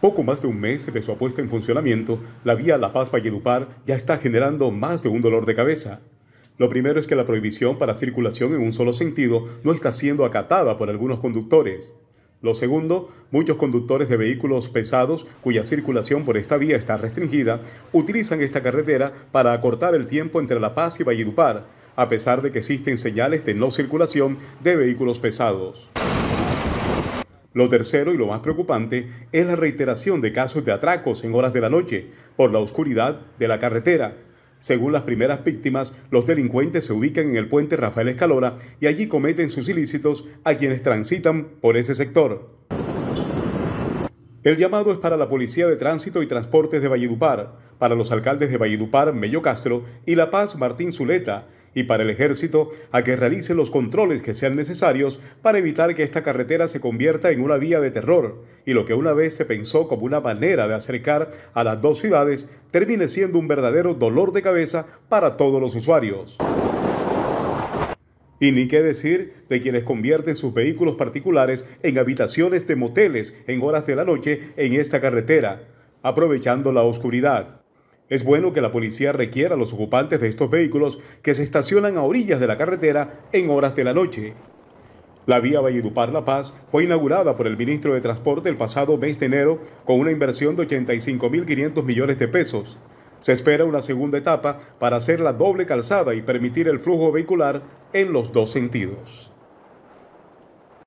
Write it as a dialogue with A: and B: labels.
A: Poco más de un mes de su apuesta en funcionamiento, la vía La Paz-Valledupar ya está generando más de un dolor de cabeza. Lo primero es que la prohibición para circulación en un solo sentido no está siendo acatada por algunos conductores. Lo segundo, muchos conductores de vehículos pesados cuya circulación por esta vía está restringida utilizan esta carretera para acortar el tiempo entre La Paz y Valledupar, a pesar de que existen señales de no circulación de vehículos pesados. Lo tercero y lo más preocupante es la reiteración de casos de atracos en horas de la noche por la oscuridad de la carretera. Según las primeras víctimas, los delincuentes se ubican en el puente Rafael Escalora y allí cometen sus ilícitos a quienes transitan por ese sector. El llamado es para la Policía de Tránsito y Transportes de Valledupar, para los alcaldes de Valledupar, Mello Castro y La Paz, Martín Zuleta, y para el ejército a que realice los controles que sean necesarios para evitar que esta carretera se convierta en una vía de terror y lo que una vez se pensó como una manera de acercar a las dos ciudades termine siendo un verdadero dolor de cabeza para todos los usuarios. Y ni qué decir de quienes convierten sus vehículos particulares en habitaciones de moteles en horas de la noche en esta carretera, aprovechando la oscuridad. Es bueno que la policía requiera a los ocupantes de estos vehículos que se estacionan a orillas de la carretera en horas de la noche. La vía Valledupar-La Paz fue inaugurada por el ministro de Transporte el pasado mes de enero con una inversión de 85.500 millones de pesos. Se espera una segunda etapa para hacer la doble calzada y permitir el flujo vehicular en los dos sentidos.